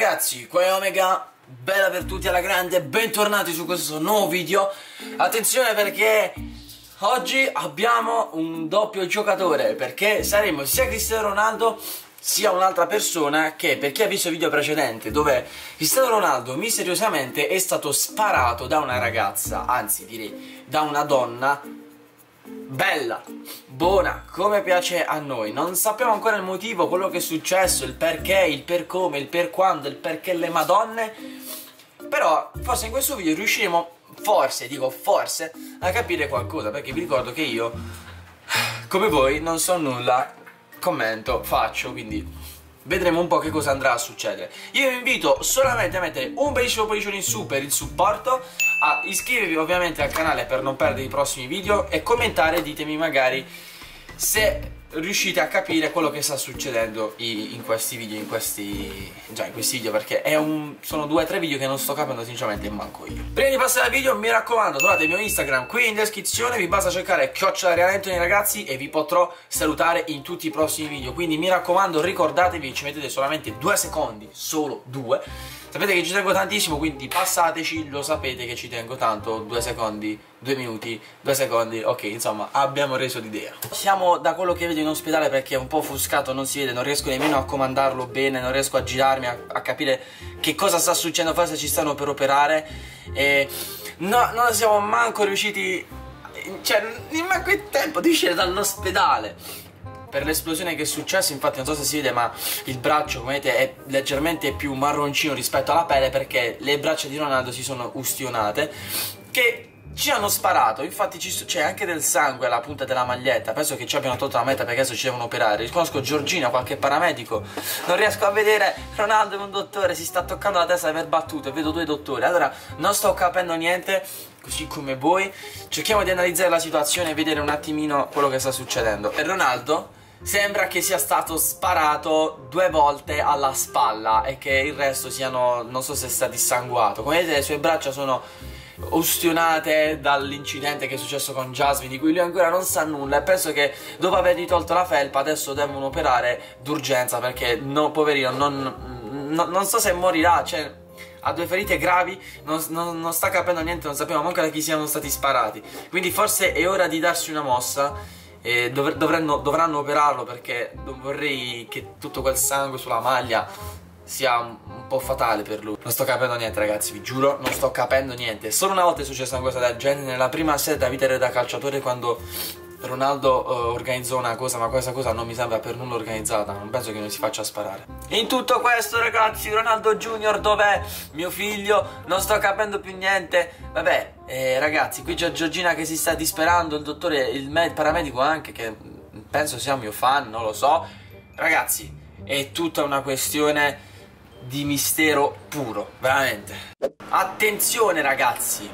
ragazzi, qua è Omega, bella per tutti alla grande, bentornati su questo nuovo video. Attenzione perché oggi abbiamo un doppio giocatore Perché saremo sia Cristiano Ronaldo sia un'altra persona che per chi ha visto il video precedente dove Cristiano Ronaldo misteriosamente è stato sparato da una ragazza, anzi direi da una donna bella, buona, come piace a noi. Non sappiamo ancora il motivo, quello che è successo, il perché, il per come, il per quando, il perché le madonne. Però forse in questo video riusciremo, forse, dico forse, a capire qualcosa. Perché vi ricordo che io, come voi, non so nulla, commento, faccio, quindi vedremo un po' che cosa andrà a succedere. Io vi invito solamente a mettere un bellissimo pollice in su per il supporto a iscrivervi ovviamente al canale per non perdere i prossimi video e commentare, ditemi magari se riuscite a capire quello che sta succedendo in questi video, in questi, già in questi video perché un, sono due o tre video che non sto capendo sinceramente manco io. Prima di passare al video mi raccomando trovate il mio Instagram qui in descrizione, vi basta cercare chiocciola Realentoni ragazzi e vi potrò salutare in tutti i prossimi video, quindi mi raccomando ricordatevi ci mettete solamente due secondi, solo due. Sapete che ci tengo tantissimo, quindi passateci, lo sapete che ci tengo tanto, due secondi, due minuti, due secondi, ok, insomma, abbiamo reso l'idea. Siamo da quello che vedo in ospedale perché è un po' offuscato, non si vede, non riesco nemmeno a comandarlo bene, non riesco a girarmi, a, a capire che cosa sta succedendo, forse ci stanno per operare e no, non siamo manco riusciti, cioè, manco il tempo di uscire dall'ospedale per l'esplosione che è successa infatti non so se si vede ma il braccio come vedete è leggermente più marroncino rispetto alla pelle perché le braccia di Ronaldo si sono ustionate che ci hanno sparato, infatti c'è anche del sangue alla punta della maglietta, penso che ci abbiano tolto la meta perché adesso ci devono operare. Riconosco Giorgina, qualche paramedico, non riesco a vedere Ronaldo è un dottore, si sta toccando la testa di aver battuto e vedo due dottori. Allora non sto capendo niente, così come voi. Cerchiamo di analizzare la situazione e vedere un attimino quello che sta succedendo. E Ronaldo sembra che sia stato sparato due volte alla spalla e che il resto siano, non so se sia dissanguato. Come vedete le sue braccia sono ustionate dall'incidente che è successo con Jasmine di cui lui ancora non sa nulla e penso che dopo avergli tolto la felpa adesso devono operare d'urgenza perché no, poverino non, no, non so se morirà, cioè ha due ferite gravi, non, non, non, sta capendo niente, non sappiamo manco da chi siano stati sparati. Quindi forse è ora di darsi una mossa e dov dovranno, dovranno operarlo perché non vorrei che tutto quel sangue sulla maglia sia un, po' fatale per lui. Non sto capendo niente ragazzi, vi giuro, non sto capendo niente. Solo una volta è successa una cosa del genere, nella prima serie da vita da calciatore quando Ronaldo uh, organizzò una cosa, ma questa cosa non mi sembra per nulla organizzata, non penso che non si faccia sparare. In tutto questo, ragazzi, Ronaldo Junior dov'è? Mio figlio, non sto capendo più niente. Vabbè, eh, ragazzi, qui c'è Giorgina che si sta disperando, il dottore, il paramedico anche, che penso sia mio fan, non lo so. Ragazzi, è tutta una questione di mistero puro, veramente. Attenzione, ragazzi,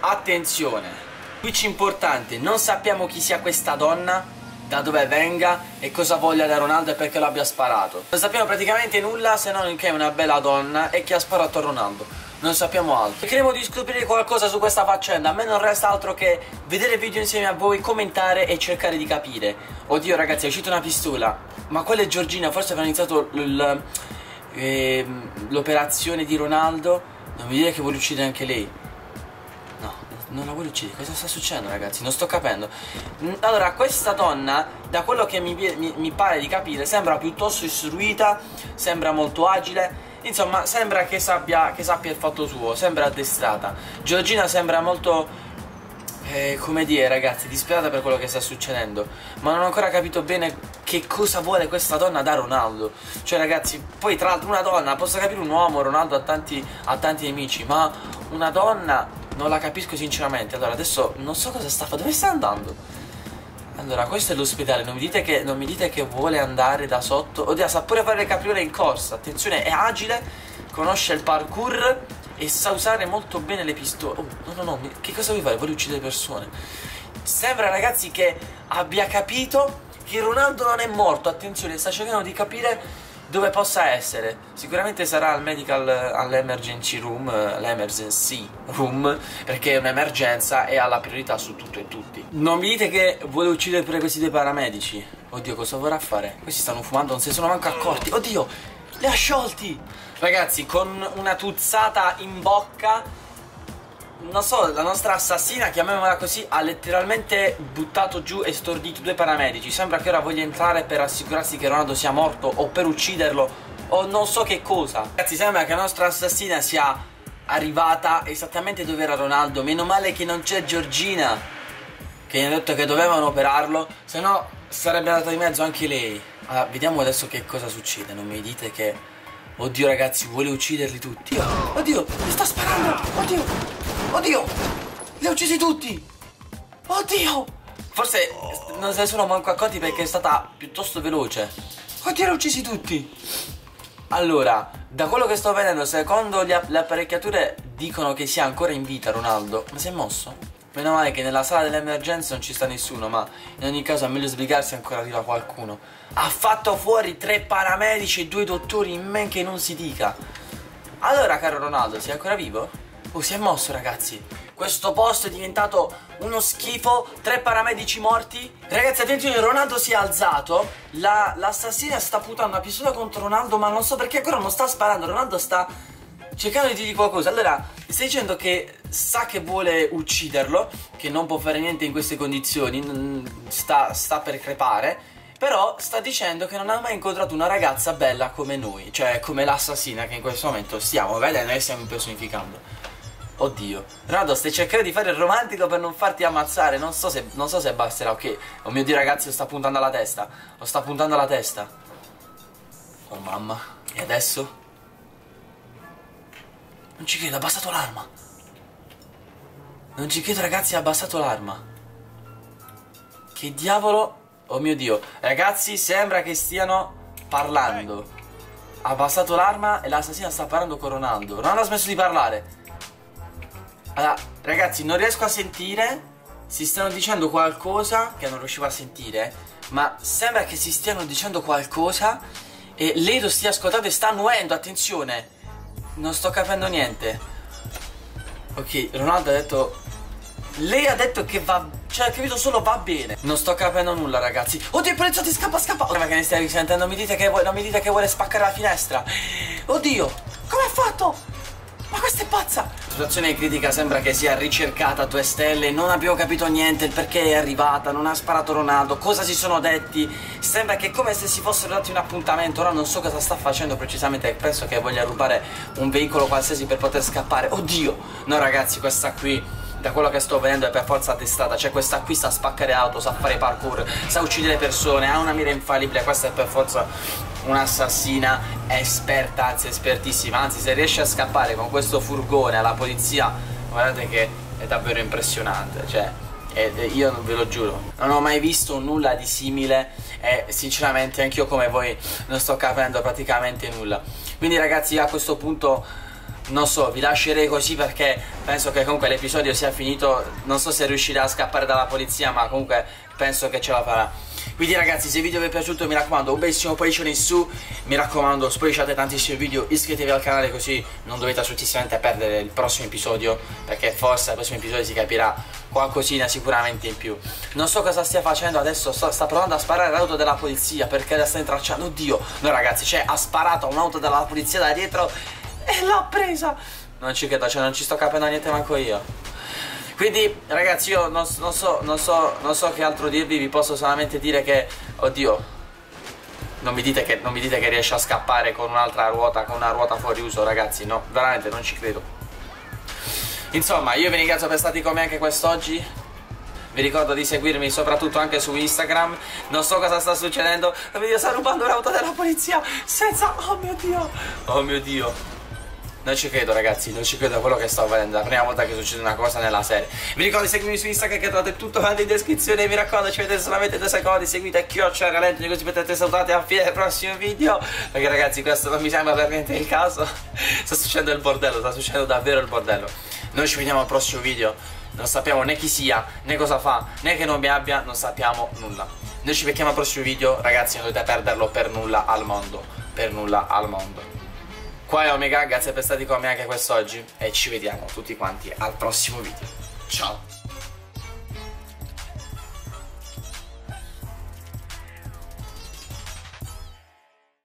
attenzione. Switch importante, non sappiamo chi sia questa donna, da dove venga e cosa voglia da Ronaldo e perché lo abbia sparato. Non sappiamo praticamente nulla se non che è una bella donna e che ha sparato a Ronaldo. Non sappiamo altro. Cercheremo di scoprire qualcosa su questa faccenda. A me non resta altro che vedere il video insieme a voi, commentare e cercare di capire. Oddio ragazzi, è uscita una pistola. Ma quella è Giorgina, forse aveva iniziato ehm, l'operazione di Ronaldo. Non mi dire che vuole uccidere anche lei non la vuole uccidere. Cosa sta succedendo, ragazzi? Non sto capendo. Mm, allora, questa donna, da quello che mi, mi, mi pare di capire, sembra piuttosto istruita, sembra molto agile. Insomma, sembra che sappia, che sappia il fatto suo, sembra addestrata. Giorgina sembra molto... Eh, come dire ragazzi, disperata per quello che sta succedendo Ma non ho ancora capito bene che cosa vuole questa donna da Ronaldo Cioè ragazzi, poi tra l'altro una donna, posso capire un uomo, Ronaldo ha tanti, ha tanti amici Ma una donna non la capisco sinceramente. Allora, adesso non so cosa sta facendo. Dove sta andando? Allora, questo è l'ospedale. Non, non, mi dite che vuole andare da sotto. Oddio, sa pure fare le capriole in corsa. Attenzione, è agile, conosce il parkour e sa usare molto bene le pistole. Oh, no, no, no. Che cosa vuoi fare? Vuole uccidere persone. Sembra, ragazzi, che abbia capito che Ronaldo non è morto. Attenzione, sta cercando di capire dove possa essere. Sicuramente sarà al medical, all'emergency room, l'emergency room, perché è un'emergenza e ha la priorità su tutto e tutti. Non mi dite che vuole uccidere pure questi due paramedici? Oddio, cosa vorrà fare? Questi stanno fumando, non si sono manco accorti. Oddio! Li ha sciolti. Ragazzi, con una tuzzata in bocca, non so, la nostra assassina, chiamiamola così, ha letteralmente buttato giù e stordito due paramedici. Sembra che ora voglia entrare per assicurarsi che Ronaldo sia morto o per ucciderlo o non so che cosa. Ragazzi, sembra che la nostra assassina sia arrivata esattamente dove era Ronaldo. Meno male che non c'è Giorgina, che gli ha detto che dovevano operarlo, se no sarebbe andata di mezzo anche lei. Allora, vediamo adesso che cosa succede. Non mi dite che... Oddio ragazzi, vuole ucciderli tutti. Oddio, mi sta sparando. Oddio, oddio, li ha uccisi tutti. Oddio. Forse non se ne sono manco accorti perché è stata piuttosto veloce. Oddio, li ha uccisi tutti. Allora, da quello che sto vedendo, secondo le, le apparecchiature dicono che sia ancora in vita Ronaldo. Ma si è mosso? Meno male che nella sala delle emergenze non ci sta nessuno, ma in ogni caso è meglio sbrigarsi ancora arriva qualcuno. Ha fatto fuori tre paramedici e due dottori in men che non si dica. Allora, caro Ronaldo, sei ancora vivo? Oh, si è mosso, ragazzi. Questo posto è diventato uno schifo, tre paramedici morti. Ragazzi, attenzione, Ronaldo si è alzato. L'assassina sta puntando una pistola contro Ronaldo, ma non so perché ancora non sta sparando. Ronaldo sta cercando di dirgli qualcosa. Allora, stai dicendo che sa che vuole ucciderlo, che non può fare niente in queste condizioni, sta, sta per crepare. Però sta dicendo che non ha mai incontrato una ragazza bella come noi, cioè come l'assassina che in questo momento stiamo vedendo e stiamo impersonificando. Oddio. Ronaldo, stai cercando di fare il romantico per non farti ammazzare. Non so se, non so se basterà. Ok. Oh mio dio, ragazzi, lo sta puntando alla testa. Lo sta puntando alla testa. Oh mamma. E adesso? Non ci credo, ha abbassato l'arma. Non ci credo, ragazzi, ha abbassato l'arma. Che diavolo? Oh mio dio. Ragazzi, sembra che stiano parlando. Ha abbassato l'arma e l'assassina sta parlando con Ronaldo. Ronaldo ha smesso di parlare. Allora, ragazzi, non riesco a sentire. Si stanno dicendo qualcosa che non riuscivo a sentire. Ma sembra che si stiano dicendo qualcosa. E lei lo stia ascoltando e sta annuendo. Attenzione. Non sto capendo niente. Ok, Ronaldo ha detto. Lei ha detto che va. Cioè, ha capito solo va bene. Non sto capendo nulla, ragazzi. Oddio, poliziotti scappa, scappa. Ora che ne stai risentendo, mi dite che vuoi, non mi dite che vuole spaccare la finestra. Oddio, come ha fatto? Ma questa è pazza! Situazione critica sembra che sia ricercata a due stelle, non abbiamo capito niente, il perché è arrivata, non ha sparato Ronaldo, cosa si sono detti. Sembra che come se si fossero dati un appuntamento, ora non so cosa sta facendo precisamente, penso che voglia rubare un veicolo qualsiasi per poter scappare. Oddio! No ragazzi, questa qui da quello che sto vedendo è per forza testata Cioè questa qui sa spaccare auto, sa fare parkour Sa uccidere persone, ha una mira infallibile. Questa è per forza un'assassina esperta, anzi espertissima. Anzi se riesce a scappare con questo furgone alla polizia Guardate che è davvero impressionante. Cioè e io ve lo giuro, non ho mai visto nulla di simile e sinceramente anch'io come voi non sto capendo praticamente nulla. Quindi ragazzi a questo punto non so, vi lascerei così perché penso che comunque l'episodio sia finito, non so se riuscirà a scappare dalla polizia, ma comunque penso che ce la farà. Quindi ragazzi se il video vi è piaciuto mi raccomando un bellissimo pollice in su. Mi raccomando spoilerate tantissimi video Iscrivetevi al canale così non dovete assolutissimamente perdere il prossimo episodio Perché forse al prossimo episodio si capirà qualcosina sicuramente in più. Non so cosa stia facendo adesso sta, sta provando a sparare l'auto della polizia Perché la sta intracciando Oddio No ragazzi cioè ha sparato un'auto della polizia da dietro e l'ha presa. Non ci credo, cioè non ci sto capendo niente manco io. Quindi ragazzi io non, non, so, non, so, non so che altro dirvi Vi posso solamente dire che, oddio non mi, dite che, non mi dite che riesce a scappare con un'altra ruota, con una ruota fuori uso ragazzi No, veramente non ci credo. Insomma, io vi ringrazio per stati con me anche quest'oggi. Vi ricordo di seguirmi soprattutto anche su Instagram. Non so cosa sta succedendo Mi sta rubando l'auto della polizia Senza... Oh mio Dio. Oh mio Dio non ci credo ragazzi, non ci credo a quello che sto vedendo La prima volta che succede una cosa nella serie. Vi ricordo di seguirmi su Instagram che trovate tutto quanto in descrizione. Mi raccomando ci vedete solamente due secondi Seguite Chiocciola Galente così potete salutare a fine del prossimo video. Perché ragazzi questo non mi sembra per niente il caso. Sta succedendo il bordello, sta succedendo davvero il bordello. Noi ci vediamo al prossimo video. Non sappiamo né chi sia, né cosa fa, né che nome abbia Non sappiamo nulla. Noi ci becchiamo al prossimo video Ragazzi non dovete perderlo per nulla al mondo. Per nulla al mondo Qua è Omega, grazie per stare con me anche quest'oggi e ci vediamo tutti quanti al prossimo video. Ciao!